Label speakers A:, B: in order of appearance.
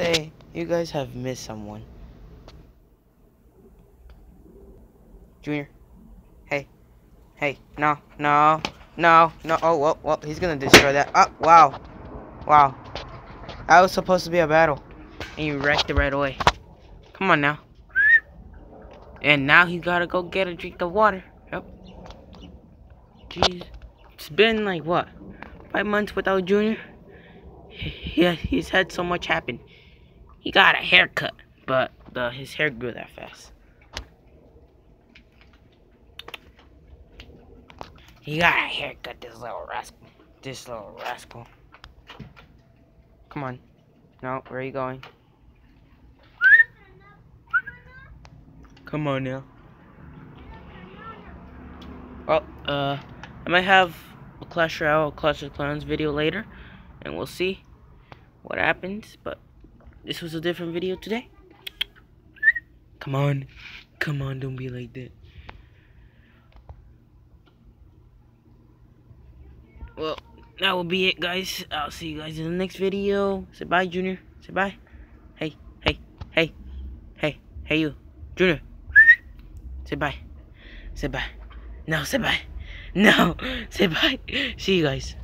A: say you guys have missed someone. Junior. Hey. Hey. No. No. No. No. Oh, well, well, he's gonna destroy that. Oh, wow. Wow. That was supposed to be a battle. And you wrecked it right away. Come on now. And now he gotta go get a drink of water. Yep. Jeez. It's been like, what? Five months without Junior? Yeah, he's had so much happen. He got a haircut, but the his hair grew that fast. He got a haircut, this little rascal. This little rascal. Come on. No, where are you going? Come on now. Well, uh, I might have a Clash Royale, Clash of Clans video later, and we'll see what happens, but this was a different video today. Come on. Come on, don't be like that. Well, that will be it, guys. I'll see you guys in the next video. Say bye, Junior. Say bye. Hey, hey, hey, hey, hey, you. Junior. Say bye. Say bye. No, say bye. No, say bye. See you guys.